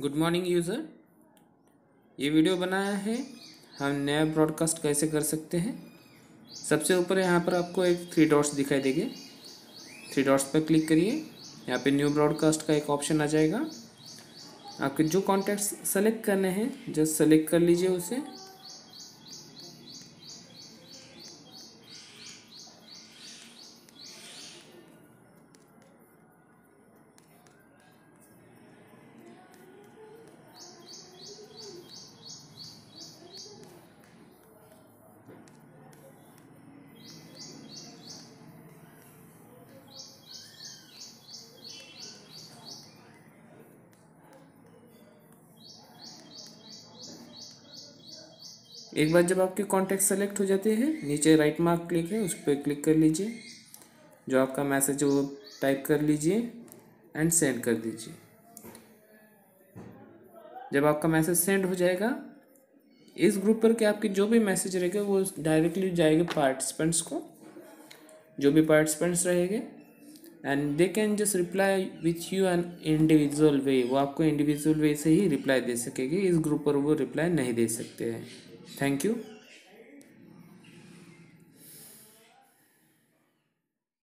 Good morning user ये video बनाया है। हम नया ब्रॉडकास्ट कैसे कर सकते हैं? सबसे ऊपर यहाँ पर आपको एक थ्री डॉट्स दिखाई देंगे। थ्री डॉट्स पर क्लिक करिए। यहाँ पे न्यू ब्रॉडकास्ट का एक ऑप्शन आ जाएगा। आपके जो कॉन्टैक्ट्स सेलेक्ट करने हैं जस्ट सेलेक्ट कर लीजिए उसे। एक बार जब आपके कॉन्टैक्ट सेलेक्ट हो जाते हैं, नीचे राइट मार्क क्लिक है, उस पर क्लिक कर लीजिए। जो आपका मैसेज है वो टाइप कर लीजिए एंड सेंड कर दीजिए। जब आपका मैसेज सेंड हो जाएगा, इस ग्रुप पर के आपके जो भी मैसेज रहेगा, वो डायरेक्टली जाएँगे पार्टिसिपेंट्स को, जो भी पार्टिसिपेंट्स रहेंगे। And they can just reply with you an individual way वो आपको इंडिविजुअल वे से ही रिप्लाई दे सकेगी, इस ग्रुप पर वो रिप्लाई नहीं दे सकते हैं। Thank you